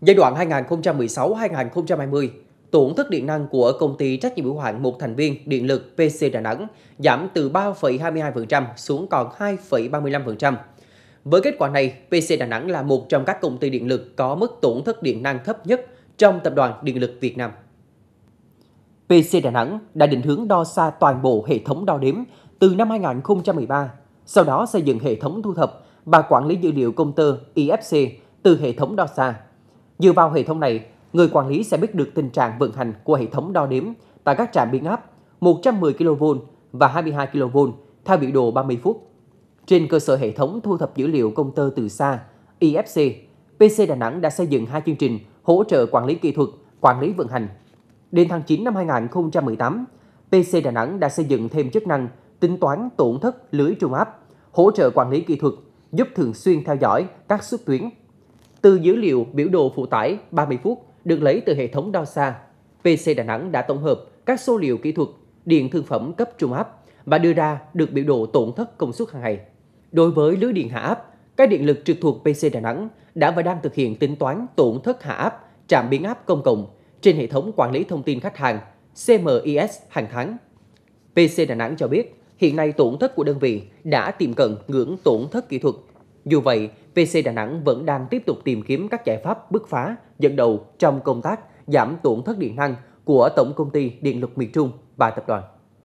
Giai đoạn 2016-2020, tổn thất điện năng của công ty trách nhiệm hữu hạn một thành viên điện lực PC Đà Nẵng giảm từ 3,22% xuống còn 2,35%. Với kết quả này, PC Đà Nẵng là một trong các công ty điện lực có mức tổn thất điện năng thấp nhất trong Tập đoàn Điện lực Việt Nam. PC Đà Nẵng đã định hướng đo xa toàn bộ hệ thống đo đếm từ năm 2013, sau đó xây dựng hệ thống thu thập và quản lý dữ liệu công tơ IFC từ hệ thống đo xa. Dựa vào hệ thống này, người quản lý sẽ biết được tình trạng vận hành của hệ thống đo đếm tại các trạm biến áp 110 kV và 22 kV theo biểu đồ 30 phút. Trên cơ sở hệ thống thu thập dữ liệu công tơ từ xa IFC, PC Đà Nẵng đã xây dựng hai chương trình hỗ trợ quản lý kỹ thuật, quản lý vận hành. Đến tháng 9 năm 2018, PC Đà Nẵng đã xây dựng thêm chức năng tính toán tổn thất lưới trung áp, hỗ trợ quản lý kỹ thuật, giúp thường xuyên theo dõi các xuất tuyến. Từ dữ liệu biểu đồ phụ tải 30 phút được lấy từ hệ thống đo xa, PC Đà Nẵng đã tổng hợp các số liệu kỹ thuật điện thương phẩm cấp trung áp và đưa ra được biểu đồ tổn thất công suất hàng ngày. Đối với lưới điện hạ áp, các điện lực trực thuộc PC Đà Nẵng đã và đang thực hiện tính toán tổn thất hạ áp trạm biến áp công cộng trên hệ thống quản lý thông tin khách hàng CMIS hàng tháng. PC Đà Nẵng cho biết, hiện nay tổn thất của đơn vị đã tiệm cận ngưỡng tổn thất kỹ thuật. Dù vậy, PC Đà Nẵng vẫn đang tiếp tục tìm kiếm các giải pháp bứt phá, dẫn đầu trong công tác giảm tổn thất điện năng của Tổng Công ty Điện lực miền Trung và Tập đoàn.